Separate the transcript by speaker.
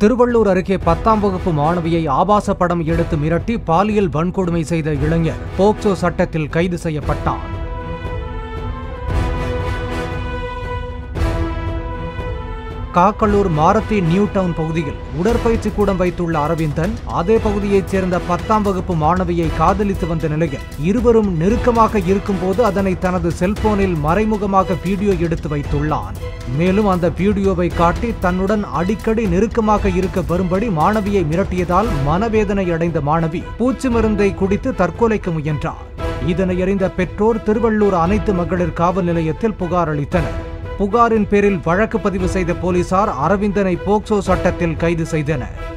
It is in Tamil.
Speaker 1: திருவள்ளூர் அருகே பத்தாம் வகுப்பு மாணவியை ஆபாச படம் எடுத்து மிரட்டி பாலியல் வன்கொடுமை செய்த இளைஞர் போக்சோ சட்டத்தில் கைது செய்யப்பட்டார். காக்கலூர் மாரத்தி நியூ டவுன் பகுதியில் உடற்பயிற்சி கூடம் வைத்துள்ள அரவிந்தன் அதே பகுதியைச் சேர்ந்த பத்தாம் வகுப்பு மாணவியை காதலித்து வந்த நிலையில் இருவரும் நெருக்கமாக இருக்கும்போது அதனை தனது செல்போனில் மறைமுகமாக வீடியோ எடுத்து வைத்துள்ளான். மேலும் அந்த வீடியோவை காட்டி தன்னுடன் அடிக்கடி நெருக்கமாக இருக்க வரும்படி மாணவியை மிரட்டியதால் மனவேதனை அடைந்த மாணவி பூச்சி மருந்தை குடித்து தற்கொலைக்கு முயன்றார் இதனை அறிந்த பெற்றோர் திருவள்ளூர் அனைத்து மகளிர் காவல் நிலையத்தில் புகார் அளித்தனர். புகாரின் பேரில் வழக்கு பதிவு செய்த போலீசார் அரவிந்தனை போக்சோ சட்டத்தில் கைது செய்தனர்.